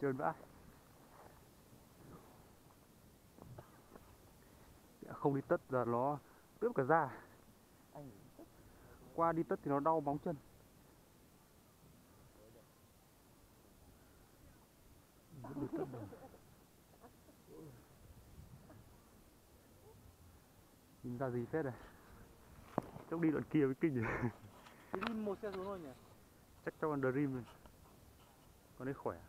trơn vãi. Không đi tất giờ nó tướp cả da. Qua đi tất thì nó đau móng chân. Đi tất nhìn ra gì phết này. Chắc đi đoạn kia với kinh nhỉ. Một xe xuống thôi nhỉ? Chắc cho con dream rồi con ấy khỏe.